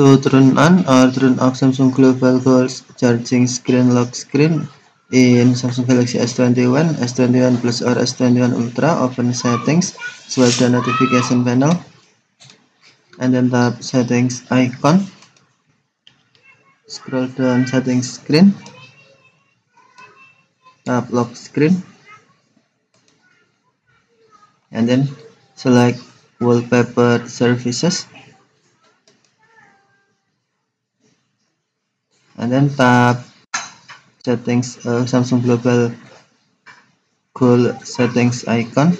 To turn on or turn off Samsung Global Goals charging screen lock screen in Samsung Galaxy S21, S21 Plus or S21 Ultra, open settings, swipe the notification panel, and then tap settings icon. Scroll down settings screen, tap lock screen, and then select wallpaper services and then tap. Settings uh, Samsung Global Goal settings icon.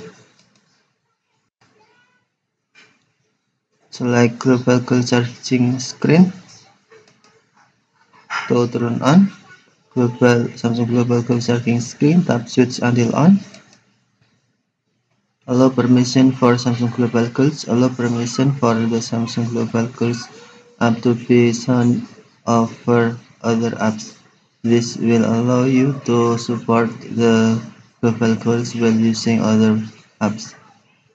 Select Global Goal charging screen. To turn on. Global Samsung Global Goal charging screen. Tap switch until on. Allow permission for Samsung Global Goals allow permission for the Samsung Global Goals app to be shown over other apps. This will allow you to support the global goals while using other apps.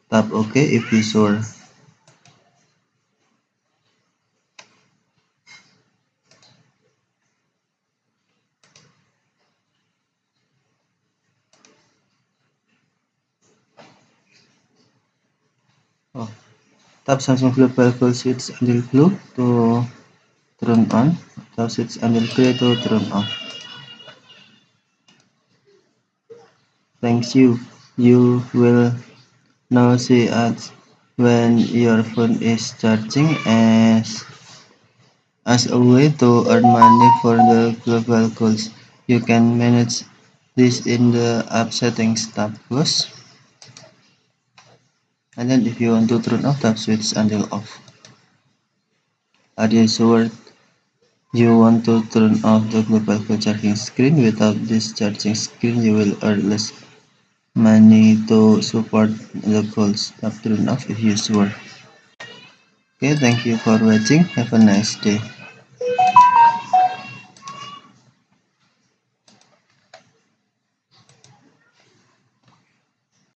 Tap OK if you sure. Oh. Tap Samsung Global Goal Switch until blue to turn on. Tap switch until gray to turn off. Thanks you. You will now see ads when your phone is charging as as a way to earn money for the global goals. You can manage this in the app settings tab close. And then if you want to turn off tap switch until off. Are you sure you want to turn off the global charging screen? Without this charging screen you will earn less money to support the goals turn off if you sure okay thank you for watching. Have a nice day